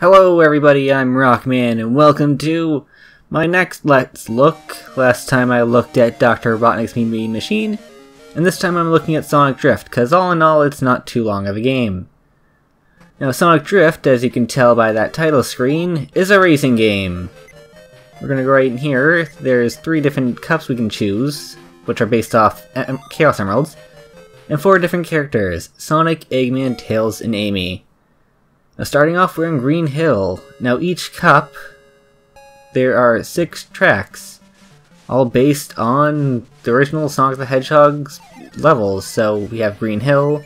Hello everybody, I'm Rawkman, and welcome to my next Let's Look. Last time I looked at Dr. Robotnik's Mean Bean Machine, and this time I'm looking at Sonic Drift, because all in all it's not too long of a game. Now Sonic Drift, as you can tell by that title screen, is a racing game. We're gonna go right in here, there's three different cups we can choose, which are based off um, Chaos Emeralds, and four different characters, Sonic, Eggman, Tails, and Amy. Now starting off, we're in Green Hill. Now each cup, there are six tracks, all based on the original Sonic the Hedgehog's levels. So we have Green Hill,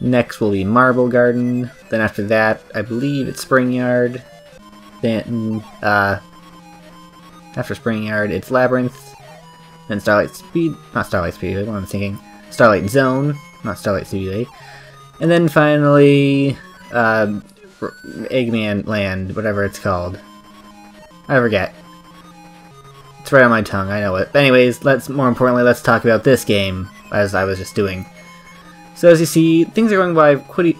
next will be Marble Garden, then after that, I believe it's Spring Yard, then, uh, after Spring Yard, it's Labyrinth, then Starlight Speed, not Starlight Speedway, what I'm thinking? Starlight Zone, not Starlight Speedway, and then finally, uh, Eggman Land, whatever it's called. I forget. It's right on my tongue, I know it. Anyways, let's more importantly, let's talk about this game, as I was just doing. So as you see, things are going by pretty,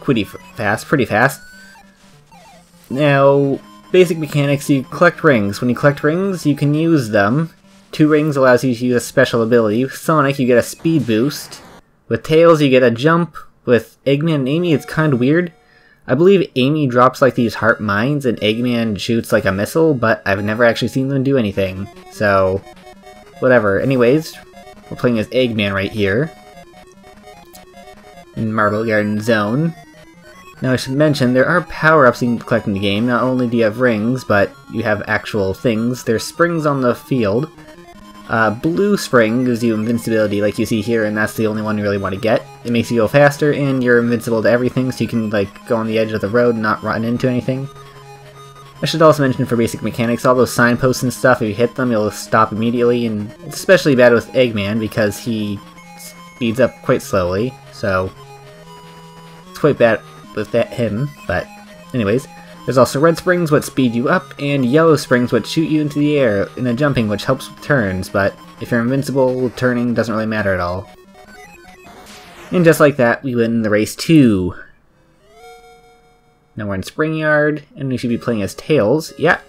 pretty fast, pretty fast. Now, basic mechanics, you collect rings. When you collect rings, you can use them. Two rings allows you to use a special ability. With Sonic, you get a speed boost. With Tails, you get a jump. With Eggman and Amy, it's kind of weird. I believe Amy drops like these heart mines and Eggman shoots like a missile, but I've never actually seen them do anything. So, whatever. Anyways, we're playing as Eggman right here. In Marble Garden Zone. Now I should mention, there are power-ups you can collect in the game. Not only do you have rings, but you have actual things. There's springs on the field. Uh, blue Spring gives you invincibility like you see here, and that's the only one you really want to get. It makes you go faster, and you're invincible to everything, so you can like go on the edge of the road and not run into anything. I should also mention for basic mechanics, all those signposts and stuff, if you hit them, you'll stop immediately, and it's especially bad with Eggman because he speeds up quite slowly, so it's quite bad with that him, but anyways. There's also red springs, which speed you up, and yellow springs, which shoot you into the air in a jumping, which helps with turns, but if you're invincible, turning doesn't really matter at all. And just like that, we win the race too. Now we're in Spring Yard, and we should be playing as Tails. Yeah.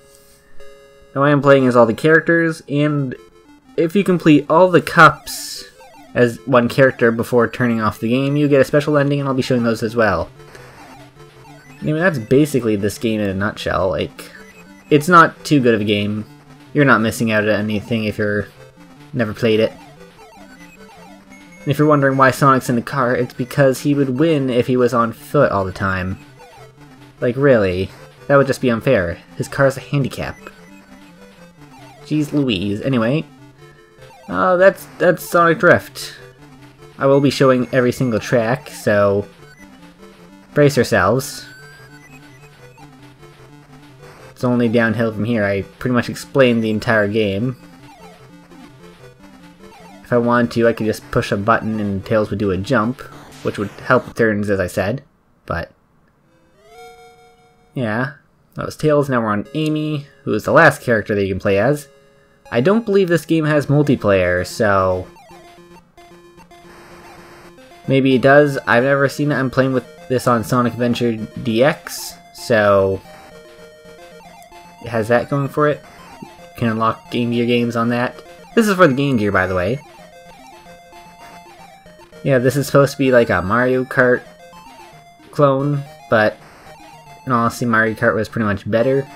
Now I am playing as all the characters, and if you complete all the cups as one character before turning off the game, you get a special ending, and I'll be showing those as well. Mean, that's basically this game in a nutshell. Like, it's not too good of a game. You're not missing out on anything if you're never played it. And if you're wondering why Sonic's in the car, it's because he would win if he was on foot all the time. Like, really? That would just be unfair. His car's a handicap. Jeez Louise. Anyway, uh, that's, that's Sonic Drift. I will be showing every single track, so brace yourselves. It's only downhill from here. I pretty much explained the entire game. If I wanted to, I could just push a button and Tails would do a jump, which would help turns, as I said. But, yeah, that was Tails. Now we're on Amy, who is the last character that you can play as. I don't believe this game has multiplayer, so... Maybe it does. I've never seen it. I'm playing with this on Sonic Adventure DX, so it has that going for it. You can unlock Game Gear games on that. This is for the Game Gear, by the way. Yeah, this is supposed to be like a Mario Kart clone, but in honesty, Mario Kart was pretty much better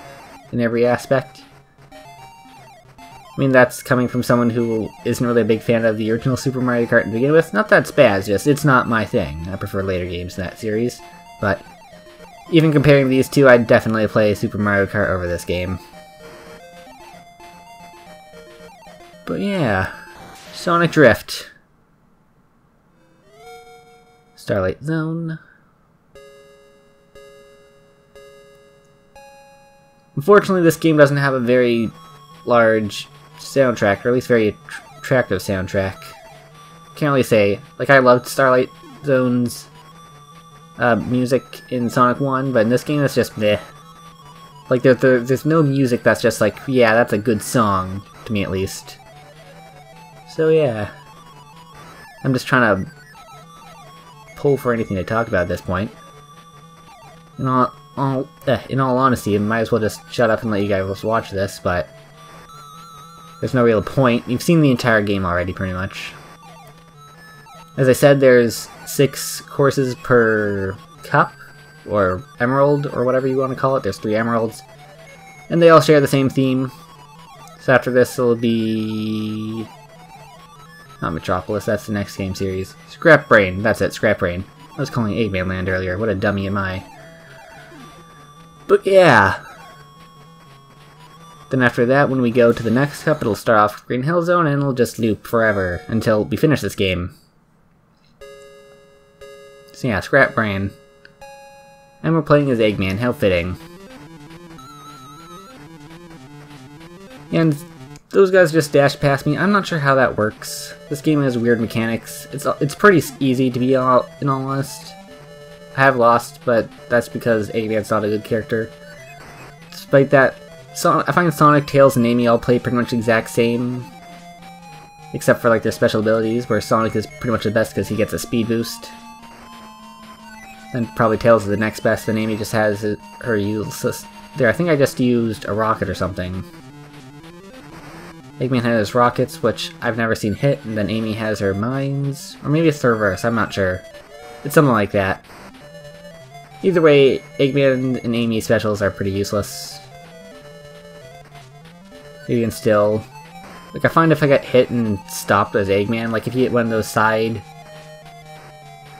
in every aspect. I mean, that's coming from someone who isn't really a big fan of the original Super Mario Kart to begin with. Not that it's bad, just it's not my thing. I prefer later games in that series, but even comparing these two, I'd definitely play Super Mario Kart over this game. But yeah, Sonic Drift. Starlight Zone. Unfortunately, this game doesn't have a very large soundtrack, or at least very attractive soundtrack. Can't really say. Like, I loved Starlight Zone's uh, music in Sonic 1, but in this game it's just meh. Like, there, there, there's no music that's just like, yeah, that's a good song, to me at least. So yeah. I'm just trying to for anything to talk about at this point. You know, all, eh, in all honesty, I might as well just shut up and let you guys watch this, but there's no real point. You've seen the entire game already, pretty much. As I said, there's six courses per cup, or emerald, or whatever you want to call it. There's three emeralds. And they all share the same theme. So after this, it'll be... Not Metropolis, that's the next game series. Scrap Brain, that's it, Scrap Brain. I was calling Eggman Land earlier, what a dummy am I. But yeah. Then after that, when we go to the next cup, it'll start off Green Hill Zone and it'll just loop forever until we finish this game. So yeah, Scrap Brain. And we're playing as Eggman, how fitting. And those guys just dashed past me. I'm not sure how that works. This game has weird mechanics. It's it's pretty easy to be all, in all honest. I have lost, but that's because Eggman's not a good character. Despite that, so I find Sonic, Tails, and Amy all play pretty much the exact same. Except for like their special abilities, where Sonic is pretty much the best because he gets a speed boost. And probably Tails is the next best, and Amy just has her useless... There, I think I just used a rocket or something. Eggman has rockets, which I've never seen hit, and then Amy has her mines. Or maybe it's the reverse, I'm not sure. It's something like that. Either way, Eggman and Amy specials are pretty useless. Even still... Like, I find if I get hit and stopped as Eggman, like if you hit one of those side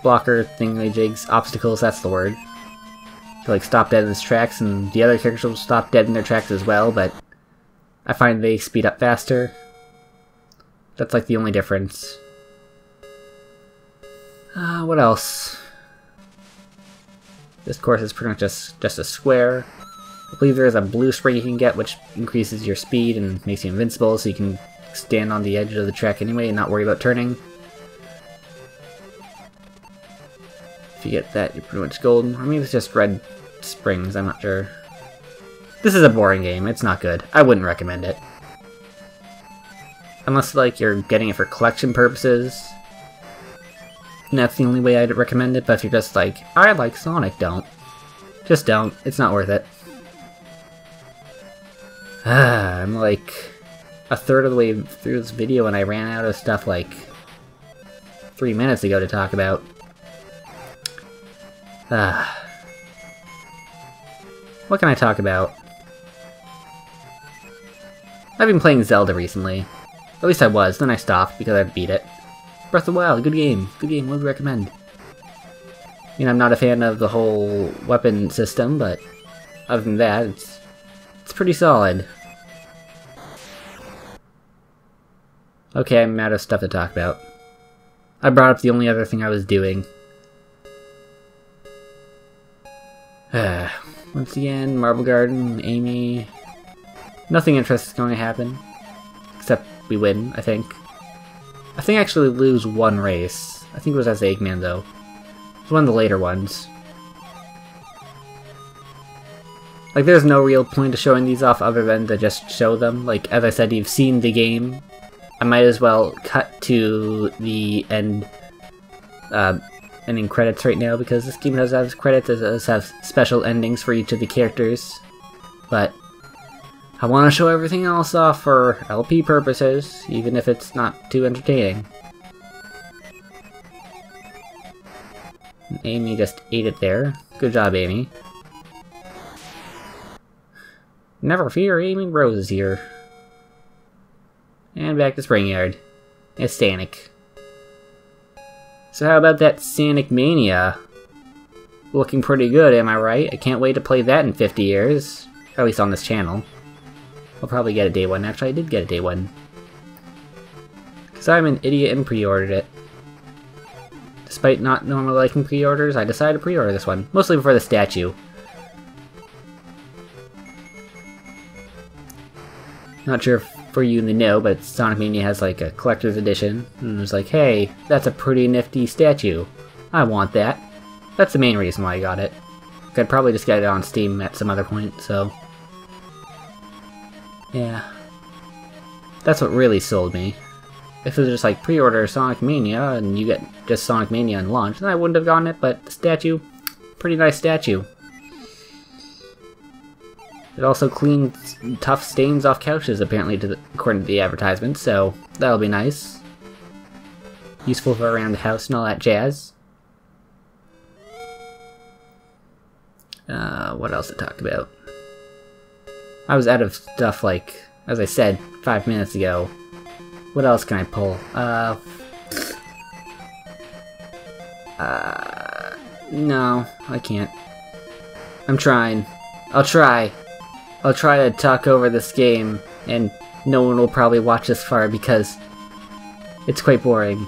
blocker thingy-jigs, obstacles, that's the word. To, like, stop dead in its tracks, and the other characters will stop dead in their tracks as well, but I find they speed up faster. That's like the only difference. Uh, what else? This course is pretty much just, just a square. I believe there is a blue spring you can get, which increases your speed and makes you invincible, so you can stand on the edge of the track anyway and not worry about turning. If you get that, you're pretty much golden. Or maybe it's just red springs, I'm not sure. This is a boring game. It's not good. I wouldn't recommend it. Unless, like, you're getting it for collection purposes. And that's the only way I'd recommend it, but if you're just like, I like Sonic, don't. Just don't. It's not worth it. Ah, I'm like a third of the way through this video and I ran out of stuff like three minutes ago to talk about. Ah. What can I talk about? I've been playing Zelda recently. At least I was, then I stopped because I beat it. Breath of the Wild, good game. Good game, would recommend. I mean, I'm not a fan of the whole weapon system, but other than that, it's, it's pretty solid. Okay, I'm out of stuff to talk about. I brought up the only other thing I was doing. Once again, Marble Garden, Amy, Nothing interesting is going to happen. Except we win, I think. I think I actually lose one race. I think it was as Eggman, though. It was one of the later ones. Like, there's no real point to showing these off other than to just show them. Like, as I said, you've seen the game. I might as well cut to the end uh, ending credits right now because this game does have credits, it does have special endings for each of the characters. But I want to show everything else off for LP purposes, even if it's not too entertaining. Amy just ate it there. Good job, Amy. Never fear, Amy Rose is here. And back to Springyard. It's Sanic. So how about that Sanic Mania? Looking pretty good, am I right? I can't wait to play that in 50 years. At least on this channel. I'll probably get a day one. Actually, I did get a day one. Because I'm an idiot and pre-ordered it. Despite not normally liking pre-orders, I decided to pre-order this one. Mostly for the statue. Not sure for you the know, but Sonic Mania has like a collector's edition. And it was like, hey, that's a pretty nifty statue. I want that. That's the main reason why I got it. I'd probably just get it on Steam at some other point, so... Yeah. That's what really sold me. If it was just like pre-order Sonic Mania and you get just Sonic Mania and launch, then I wouldn't have gotten it, but the statue, pretty nice statue. It also cleans tough stains off couches, apparently, to the, according to the advertisement, so that'll be nice. Useful for around the house and all that jazz. Uh, what else to talk about? I was out of stuff, like, as I said five minutes ago. What else can I pull? Uh... Uh... No, I can't. I'm trying. I'll try. I'll try to talk over this game, and no one will probably watch this far because it's quite boring.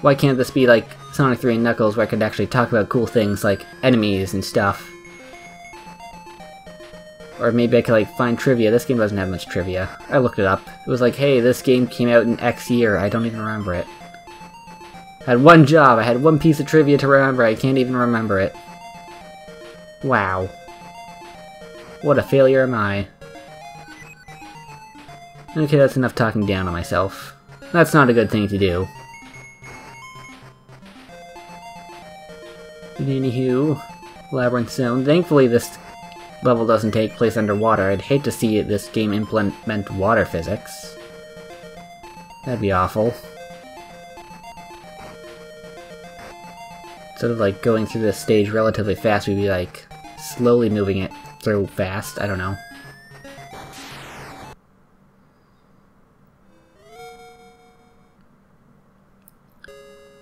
Why can't this be like Sonic 3 and Knuckles where I could actually talk about cool things like enemies and stuff? Or maybe I could like find trivia. This game doesn't have much trivia. I looked it up. It was like, hey, this game came out in X year. I don't even remember it. I had one job. I had one piece of trivia to remember. I can't even remember it. Wow. What a failure am I. Okay, that's enough talking down on myself. That's not a good thing to do. Anywho, Labyrinth Zone. Thankfully this level doesn't take place underwater. I'd hate to see this game implement water physics. That'd be awful. Instead of like going through this stage relatively fast, we'd be like slowly moving it through fast. I don't know.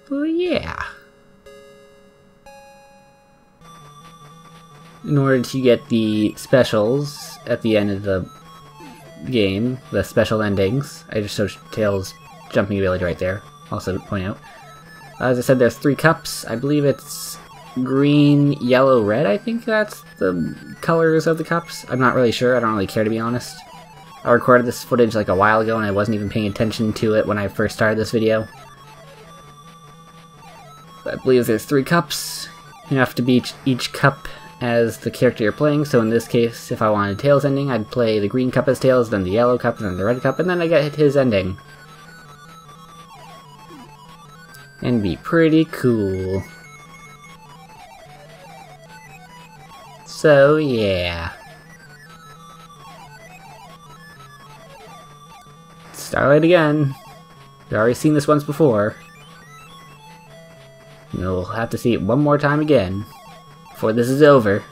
But yeah. In order to get the specials at the end of the game, the special endings. I just showed Tails jumping ability right there, also point out. As I said, there's three cups. I believe it's green, yellow, red, I think that's the colors of the cups. I'm not really sure, I don't really care to be honest. I recorded this footage like a while ago and I wasn't even paying attention to it when I first started this video. I believe there's three cups. You have to beat each cup as the character you're playing, so in this case, if I wanted Tails ending, I'd play the green cup as Tails, then the yellow cup, and then the red cup, and then I get his ending. And be pretty cool. So, yeah. Starlight again. We've already seen this once before. And we'll have to see it one more time again before this is over.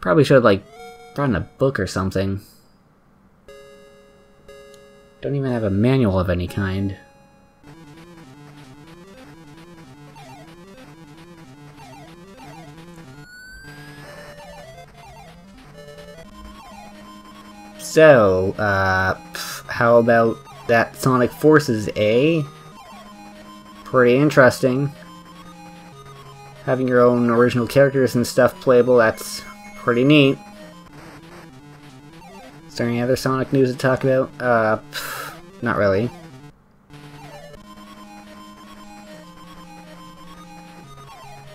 Probably should have, like, brought in a book or something. Don't even have a manual of any kind. So, uh, how about that Sonic Forces A? Pretty interesting having your own original characters and stuff playable, that's pretty neat. Is there any other Sonic news to talk about? Uh, pff, not really.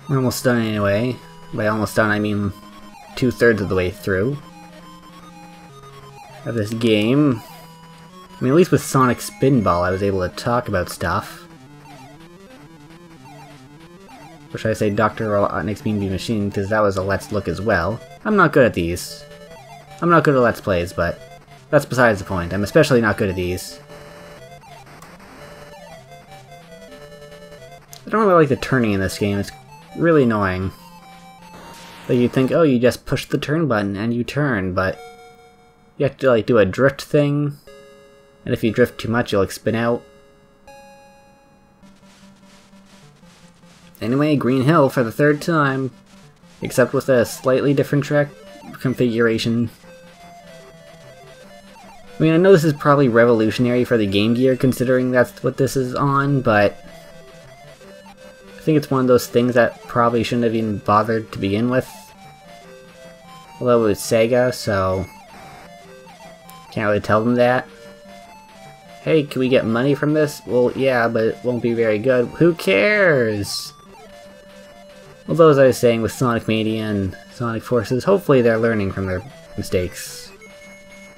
We're almost done anyway. By almost done, I mean two-thirds of the way through. Of this game. I mean, at least with Sonic Spinball, I was able to talk about stuff. Or should I say Dr. Robotnik's uh, Mean Bean Machine, because that was a Let's Look as well. I'm not good at these. I'm not good at Let's Plays, but that's besides the point. I'm especially not good at these. I don't really like the turning in this game. It's really annoying. Like you'd think, oh, you just push the turn button and you turn, but you have to like do a drift thing, and if you drift too much, you'll like spin out. Anyway, Green Hill for the third time, except with a slightly different track configuration. I mean, I know this is probably revolutionary for the Game Gear, considering that's what this is on, but I think it's one of those things that probably shouldn't have even bothered to begin with. Although it was Sega, so can't really tell them that. Hey, can we get money from this? Well, yeah, but it won't be very good. Who cares? Although, as I was saying, with Sonic Mania and Sonic Forces, hopefully they're learning from their mistakes.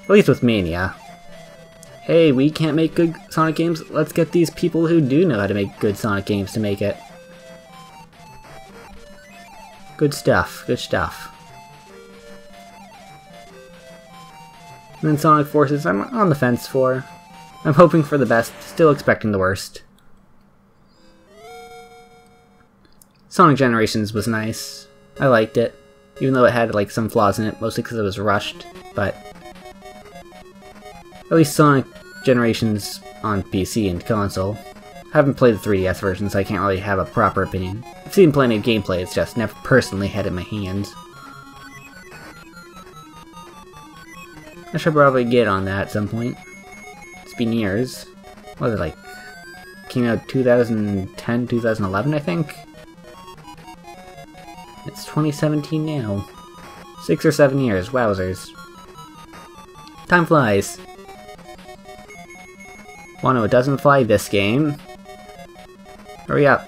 At least with Mania. Hey, we can't make good Sonic games, let's get these people who do know how to make good Sonic games to make it. Good stuff, good stuff. And then Sonic Forces, I'm on the fence for. I'm hoping for the best, still expecting the worst. Sonic Generations was nice. I liked it. Even though it had like some flaws in it, mostly because it was rushed, but at least Sonic Generations on PC and console. I haven't played the 3DS version, so I can't really have a proper opinion. I've seen plenty of gameplay, it's just never personally had it in my hands. I should probably get on that at some point. It's been years. What was it like? Came out 2010, 2011, I think? It's 2017 now. Six or seven years, wowzers. Time flies. Well, no, it doesn't fly this game. Hurry up.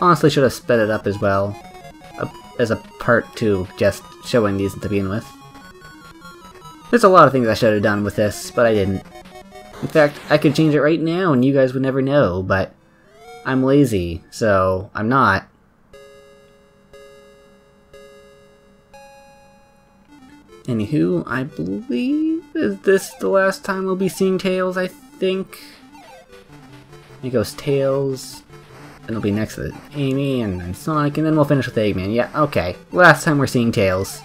Honestly, should have sped it up as well. As a part two, just showing these to begin with. There's a lot of things I should have done with this, but I didn't. In fact, I could change it right now and you guys would never know, but I'm lazy, so I'm not. Anywho, I believe is this the last time we'll be seeing Tails, I think. It goes Tails, and it'll be next to Amy and then Sonic, and then we'll finish with Eggman. Yeah, okay. Last time we're seeing Tails.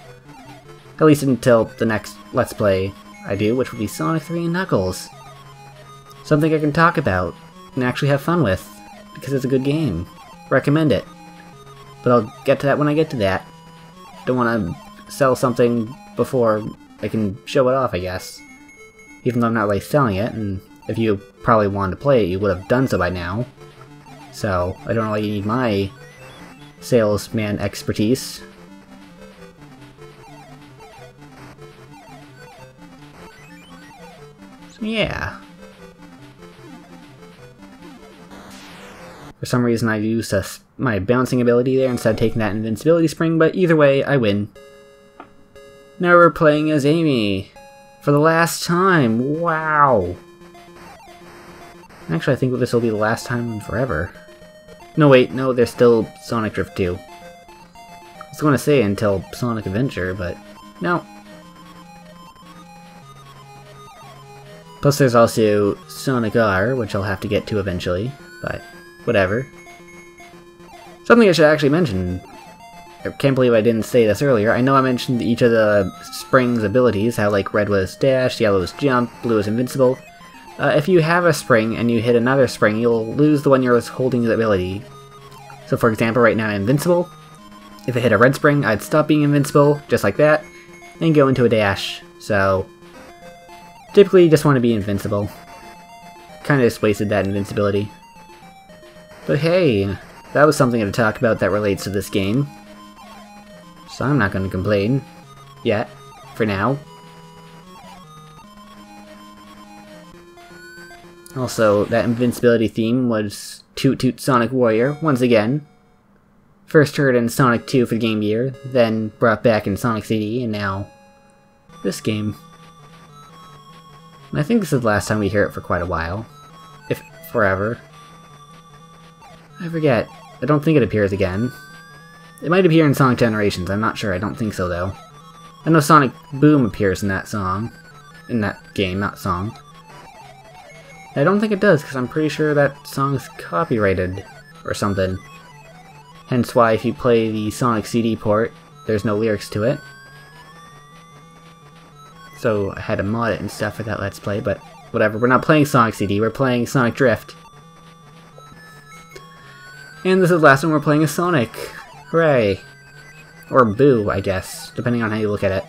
At least until the next Let's Play I do, which will be Sonic 3 and Knuckles. Something I can talk about and actually have fun with, because it's a good game. Recommend it. But I'll get to that when I get to that. Don't want to sell something before I can show it off, I guess. Even though I'm not really selling it, and if you probably wanted to play it, you would have done so by now. So, I don't really need my salesman expertise. So yeah. For some reason I used my bouncing ability there instead of taking that invincibility spring, but either way, I win. Now we're playing as Amy. For the last time. Wow. Actually, I think this will be the last time forever. No, wait, no, there's still Sonic Drift 2. I was going to say until Sonic Adventure, but no. Plus there's also Sonic R, which I'll have to get to eventually, but whatever. Something I should actually mention I can't believe I didn't say this earlier. I know I mentioned each of the spring's abilities, how like red was dash, yellow was jump, blue is invincible. Uh, if you have a spring and you hit another spring, you'll lose the one you're holding the ability. So for example, right now I'm invincible. If I hit a red spring, I'd stop being invincible, just like that, and go into a dash. So, typically you just want to be invincible. Kinda just wasted that invincibility. But hey, that was something to talk about that relates to this game so I'm not going to complain. Yet. For now. Also, that invincibility theme was Toot Toot Sonic Warrior, once again. First heard in Sonic 2 for the Game Gear, then brought back in Sonic CD, and now this game. And I think this is the last time we hear it for quite a while. If forever. I forget. I don't think it appears again. It might appear in Sonic Generations, I'm not sure, I don't think so though. I know Sonic Boom appears in that song. In that game, not song. I don't think it does, because I'm pretty sure that song's copyrighted or something. Hence why if you play the Sonic CD port, there's no lyrics to it. So I had to mod it and stuff for that Let's Play, but whatever. We're not playing Sonic CD, we're playing Sonic Drift. And this is the last one we're playing as Sonic. Hooray! Or boo, I guess, depending on how you look at it.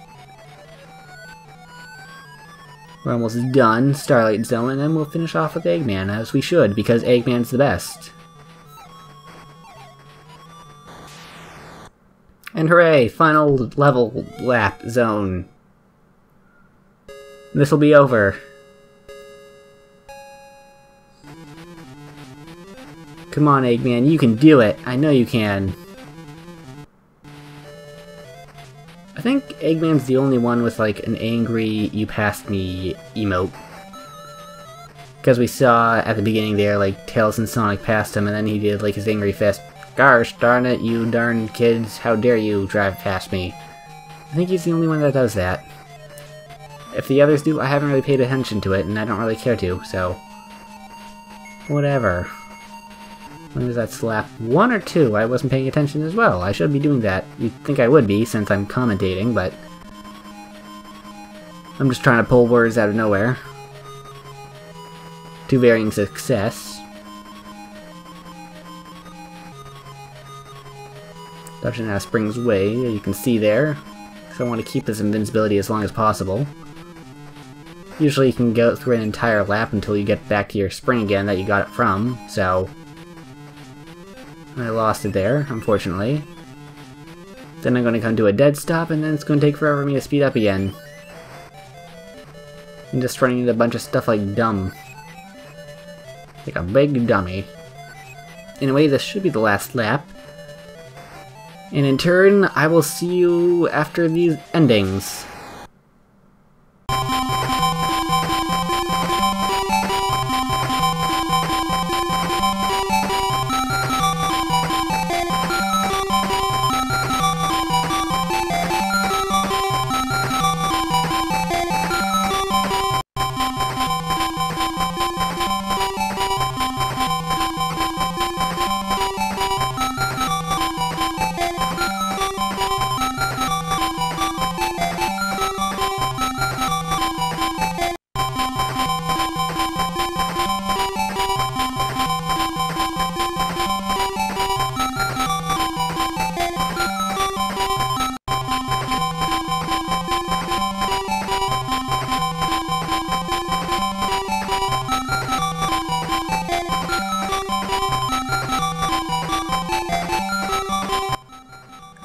We're almost done, Starlight Zone, and then we'll finish off with Eggman, as we should, because Eggman's the best. And hooray, final level lap zone. This will be over. Come on, Eggman, you can do it. I know you can. Think Eggman's the only one with like an angry you passed me emote. Because we saw at the beginning there, like, Tails and Sonic passed him, and then he did, like, his angry fist. Gosh darn it, you darn kids, how dare you drive past me. I think he's the only one that does that. if the others do, I haven't really paid attention to it, and I don't really care to, so... Whatever. When was that slap? One or two? I wasn't paying attention as well. I should be doing that. You'd think I would be, since I'm commentating, but... I'm just trying to pull words out of nowhere. To varying success. Dodging out Spring's Way, you can see there. So I want to keep this invincibility as long as possible. Usually you can go through an entire lap until you get back to your spring again that you got it from, so... I lost it there, unfortunately. Then I'm going to come to a dead stop, and then it's going to take forever for me to speed up again. I'm just running into a bunch of stuff like dumb. Like a big dummy. Anyway, this should be the last lap. And in turn, I will see you after these endings.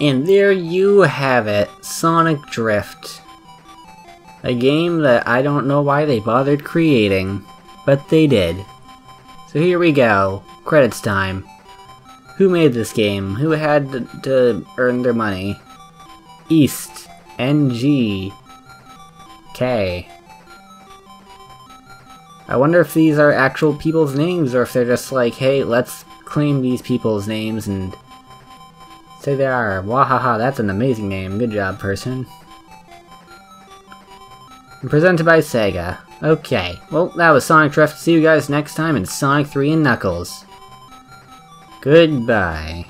And there you have it, Sonic Drift. A game that I don't know why they bothered creating, but they did. So here we go, credits time. Who made this game? Who had to, earn their money? East, NG, K. I wonder if these are actual people's names or if they're just like, hey, let's claim these people's names and Say they are. Wahaha, that's an amazing name. Good job, person. Presented by Sega. Okay, well, that was Sonic Drift. See you guys next time in Sonic 3 and Knuckles. Goodbye.